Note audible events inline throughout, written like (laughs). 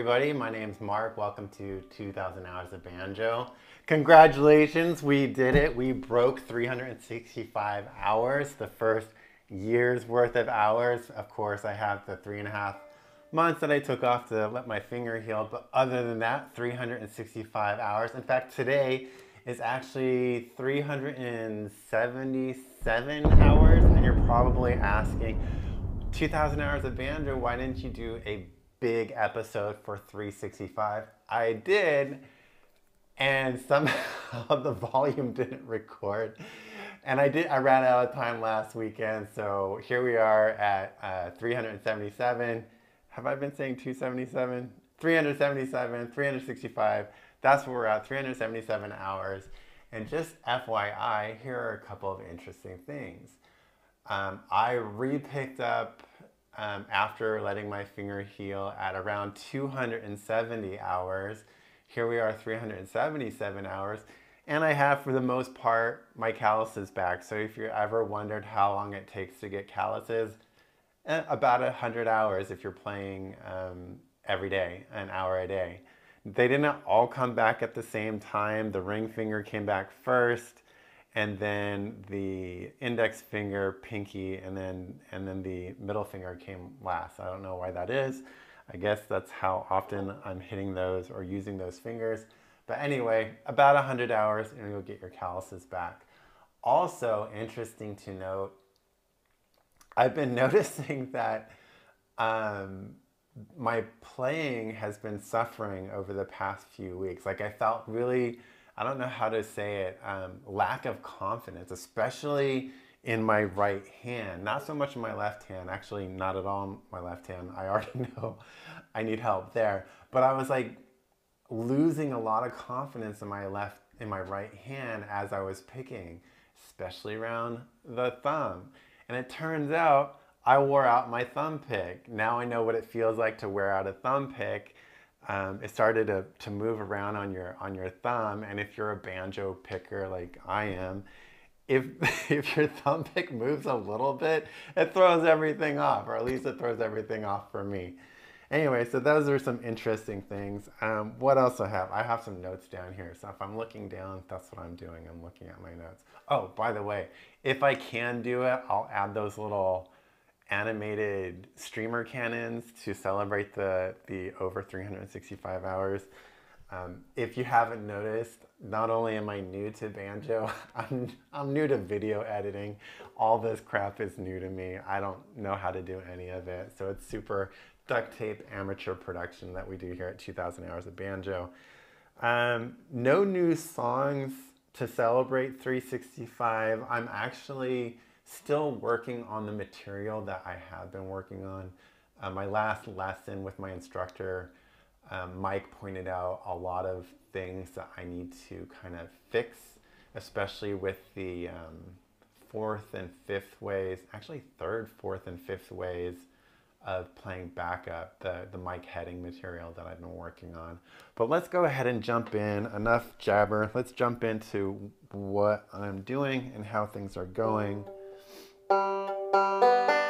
everybody. My name's Mark. Welcome to 2000 Hours of Banjo. Congratulations, we did it. We broke 365 hours, the first year's worth of hours. Of course, I have the three and a half months that I took off to let my finger heal, but other than that, 365 hours. In fact, today is actually 377 hours, and you're probably asking, 2000 hours of banjo, why didn't you do a big episode for 365? I did, and somehow (laughs) the volume didn't record. And I did. I ran out of time last weekend, so here we are at uh, 377. Have I been saying 277? 377, 365. That's where we're at. 377 hours. And just FYI, here are a couple of interesting things. Um, I re-picked up um, after letting my finger heal at around 270 hours. Here we are 377 hours. And I have, for the most part, my calluses back. So if you ever wondered how long it takes to get calluses, eh, about 100 hours if you're playing um, every day, an hour a day. They didn't all come back at the same time. The ring finger came back first and then the index finger, pinky, and then and then the middle finger came last. I don't know why that is. I guess that's how often I'm hitting those or using those fingers. But anyway, about 100 hours and you'll get your calluses back. Also interesting to note, I've been (laughs) noticing that um, my playing has been suffering over the past few weeks. Like I felt really I don't know how to say it, um, lack of confidence, especially in my right hand. Not so much in my left hand, actually, not at all my left hand. I already (laughs) know I need help there. But I was like losing a lot of confidence in my left, in my right hand as I was picking, especially around the thumb. And it turns out I wore out my thumb pick. Now I know what it feels like to wear out a thumb pick um, it started to, to move around on your on your thumb and if you're a banjo picker like I am if (laughs) if your thumb pick moves a little bit it throws everything off or at least it throws everything off for me. Anyway so those are some interesting things. Um, what else I have? I have some notes down here so if I'm looking down that's what I'm doing. I'm looking at my notes. Oh by the way if I can do it I'll add those little animated streamer cannons to celebrate the, the over 365 hours. Um, if you haven't noticed, not only am I new to banjo, (laughs) I'm, I'm new to video editing. All this crap is new to me. I don't know how to do any of it. So it's super duct tape amateur production that we do here at 2000 Hours of Banjo. Um, no new songs to celebrate 365. I'm actually still working on the material that I have been working on. Uh, my last lesson with my instructor, um, Mike pointed out a lot of things that I need to kind of fix, especially with the um, fourth and fifth ways, actually third, fourth, and fifth ways of playing backup, the, the Mike Hedding material that I've been working on. But let's go ahead and jump in. Enough jabber. Let's jump into what I'm doing and how things are going. Let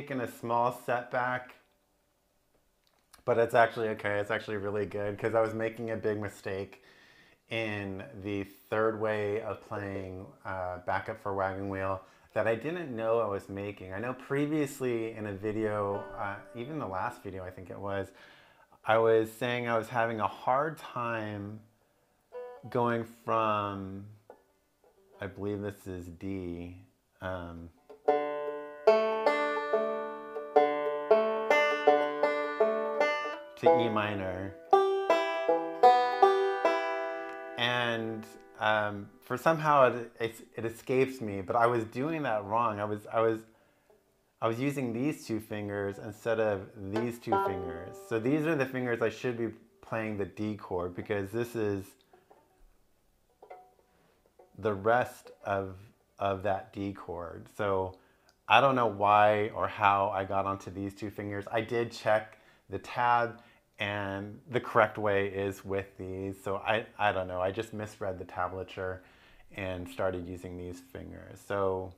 taken a small setback, but it's actually okay. It's actually really good because I was making a big mistake in the third way of playing uh, backup for Wagon Wheel that I didn't know I was making. I know previously in a video, uh, even the last video I think it was, I was saying I was having a hard time going from, I believe this is D, um, to E minor. And um, for somehow it, it, it escapes me, but I was doing that wrong. I was, I was, I was using these two fingers instead of these two fingers. So these are the fingers I should be playing the D chord because this is the rest of of that D chord. So I don't know why or how I got onto these two fingers. I did check the tab and the correct way is with these. So I, I don't know, I just misread the tablature and started using these fingers. So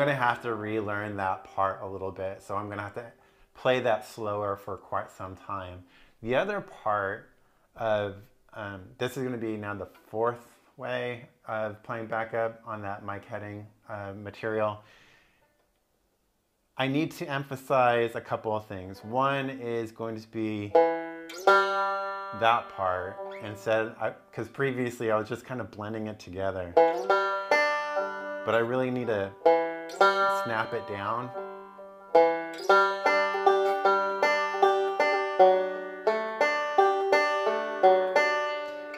gonna have to relearn that part a little bit. So I'm gonna have to play that slower for quite some time. The other part of, um, this is gonna be now the fourth way of playing backup on that Mike Hedding uh, material. I need to emphasize a couple of things. One is going to be that part instead, because previously I was just kind of blending it together. But I really need to snap it down.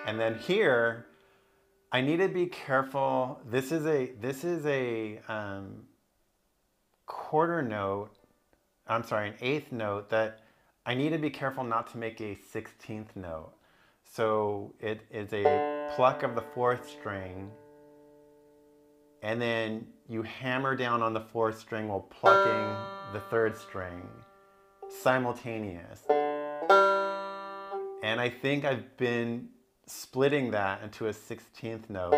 And then here, I need to be careful. This is a this is a um, quarter note. I'm sorry, an eighth note that I need to be careful not to make a 16th note. So it is a pluck of the fourth string and then you hammer down on the fourth string while plucking the third string simultaneous. And I think I've been splitting that into a 16th note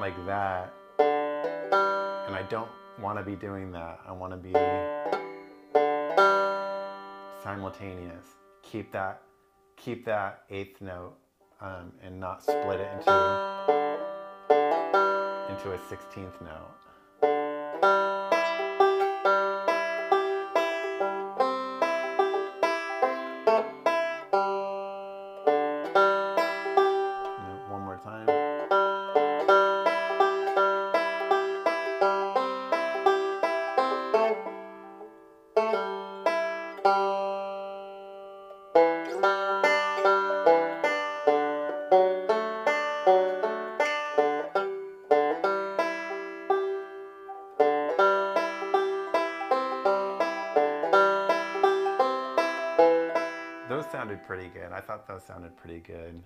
like that. And I don't want to be doing that. I want to be simultaneous. Keep that keep that eighth note um, and not split it into into a 16th note. Sounded pretty good.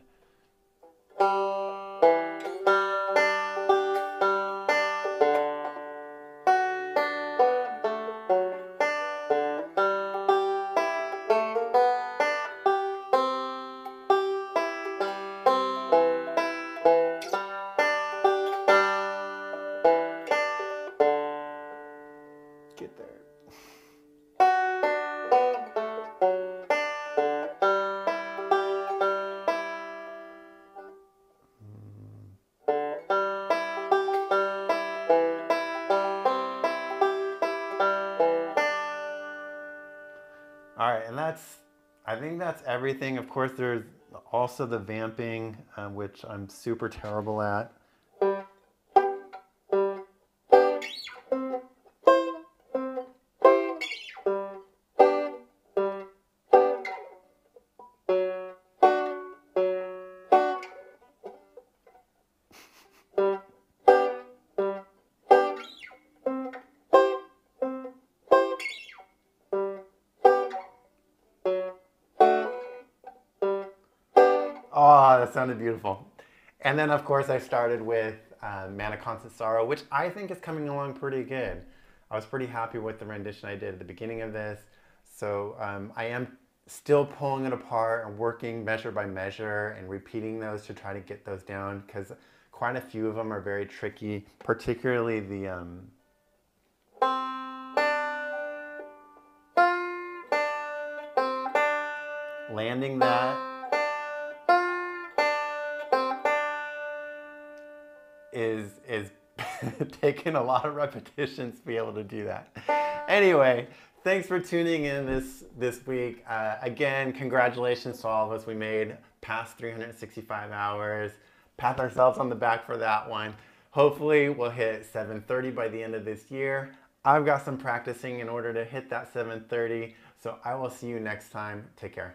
Everything. Of course, there's also the vamping, uh, which I'm super terrible at. Oh, that sounded beautiful. And then, of course, I started with uh, Man of Constant Sorrow, which I think is coming along pretty good. I was pretty happy with the rendition I did at the beginning of this. So um, I am still pulling it apart and working measure by measure and repeating those to try to get those down because quite a few of them are very tricky, particularly the. Um, landing that is is (laughs) taking a lot of repetitions to be able to do that. Anyway, thanks for tuning in this this week. Uh, again, congratulations to all of us. We made past 365 hours. Pat ourselves on the back for that one. Hopefully, we'll hit 7:30 by the end of this year. I've got some practicing in order to hit that 7:30. So I will see you next time. Take care.